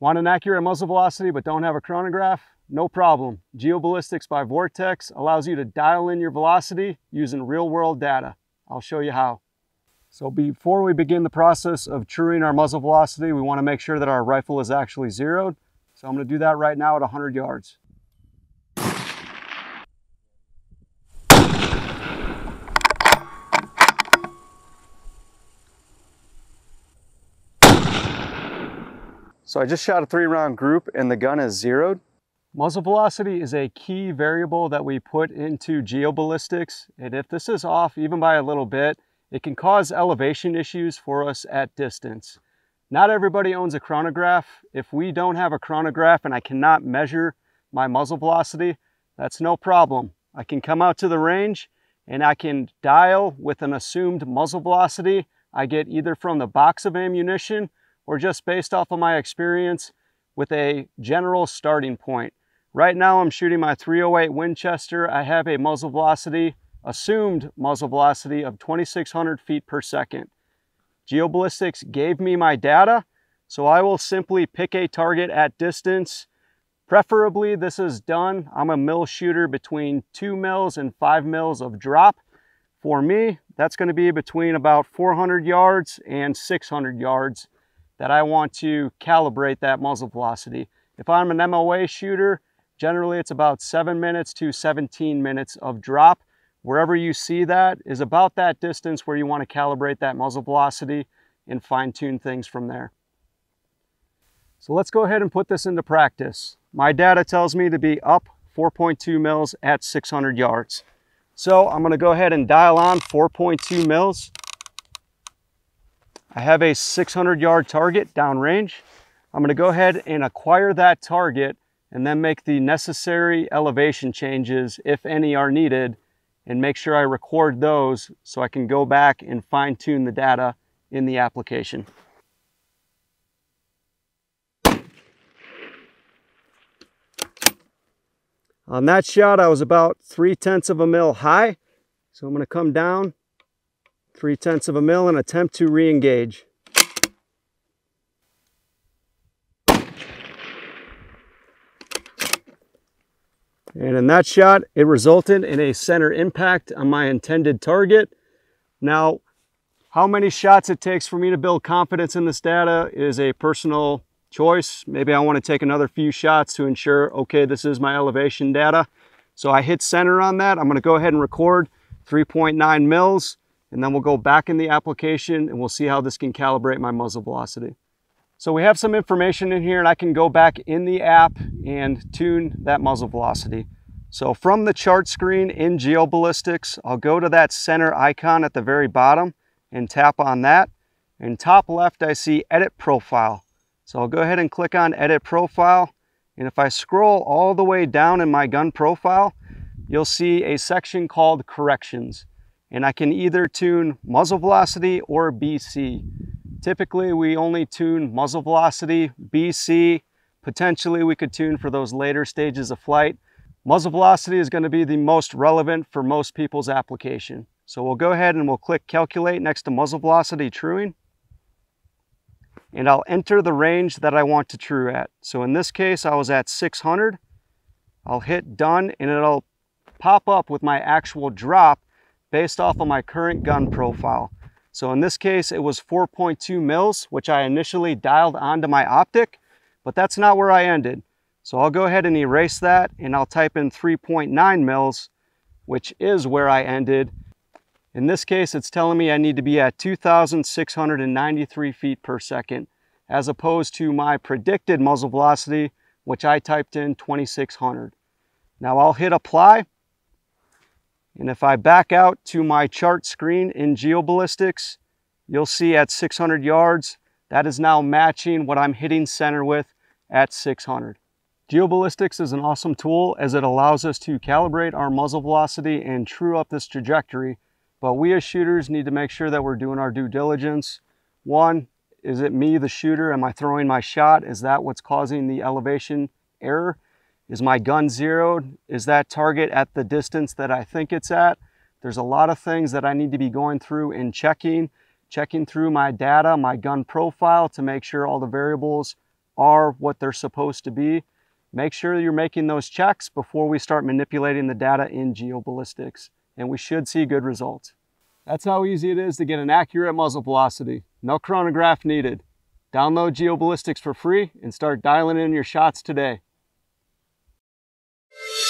Want an accurate muzzle velocity but don't have a chronograph? No problem. GeoBallistics by Vortex allows you to dial in your velocity using real world data. I'll show you how. So before we begin the process of truing our muzzle velocity, we want to make sure that our rifle is actually zeroed. So I'm going to do that right now at 100 yards. So I just shot a three round group and the gun is zeroed. Muzzle velocity is a key variable that we put into geoballistics. And if this is off even by a little bit, it can cause elevation issues for us at distance. Not everybody owns a chronograph. If we don't have a chronograph and I cannot measure my muzzle velocity, that's no problem. I can come out to the range and I can dial with an assumed muzzle velocity I get either from the box of ammunition or just based off of my experience with a general starting point. Right now I'm shooting my 308 Winchester. I have a muzzle velocity, assumed muzzle velocity of 2,600 feet per second. GeoBallistics gave me my data, so I will simply pick a target at distance. Preferably this is done, I'm a mil shooter between two mils and five mils of drop. For me, that's gonna be between about 400 yards and 600 yards that I want to calibrate that muzzle velocity. If I'm an MOA shooter, generally it's about seven minutes to 17 minutes of drop. Wherever you see that is about that distance where you want to calibrate that muzzle velocity and fine tune things from there. So let's go ahead and put this into practice. My data tells me to be up 4.2 mils at 600 yards. So I'm going to go ahead and dial on 4.2 mils I have a 600 yard target downrange. I'm gonna go ahead and acquire that target and then make the necessary elevation changes, if any are needed, and make sure I record those so I can go back and fine tune the data in the application. On that shot, I was about three tenths of a mil high. So I'm gonna come down 3 tenths of a mil and attempt to re-engage. And in that shot, it resulted in a center impact on my intended target. Now, how many shots it takes for me to build confidence in this data is a personal choice. Maybe I want to take another few shots to ensure, okay, this is my elevation data. So I hit center on that. I'm going to go ahead and record 3.9 mils and then we'll go back in the application and we'll see how this can calibrate my muzzle velocity. So we have some information in here and I can go back in the app and tune that muzzle velocity. So from the chart screen in GeoBallistics, I'll go to that center icon at the very bottom and tap on that. In top left, I see Edit Profile. So I'll go ahead and click on Edit Profile. And if I scroll all the way down in my gun profile, you'll see a section called Corrections and I can either tune muzzle velocity or BC. Typically, we only tune muzzle velocity, BC, potentially we could tune for those later stages of flight. Muzzle velocity is gonna be the most relevant for most people's application. So we'll go ahead and we'll click calculate next to muzzle velocity truing. And I'll enter the range that I want to true at. So in this case, I was at 600. I'll hit done and it'll pop up with my actual drop based off of my current gun profile. So in this case, it was 4.2 mils, which I initially dialed onto my optic, but that's not where I ended. So I'll go ahead and erase that and I'll type in 3.9 mils, which is where I ended. In this case, it's telling me I need to be at 2,693 feet per second, as opposed to my predicted muzzle velocity, which I typed in 2,600. Now I'll hit apply and if I back out to my chart screen in GeoBallistics, you'll see at 600 yards, that is now matching what I'm hitting center with at 600. GeoBallistics is an awesome tool as it allows us to calibrate our muzzle velocity and true up this trajectory. But we as shooters need to make sure that we're doing our due diligence. One, is it me, the shooter? Am I throwing my shot? Is that what's causing the elevation error? Is my gun zeroed? Is that target at the distance that I think it's at? There's a lot of things that I need to be going through and checking, checking through my data, my gun profile to make sure all the variables are what they're supposed to be. Make sure you're making those checks before we start manipulating the data in geoballistics, and we should see good results. That's how easy it is to get an accurate muzzle velocity. No chronograph needed. Download GeoBallistics for free and start dialing in your shots today you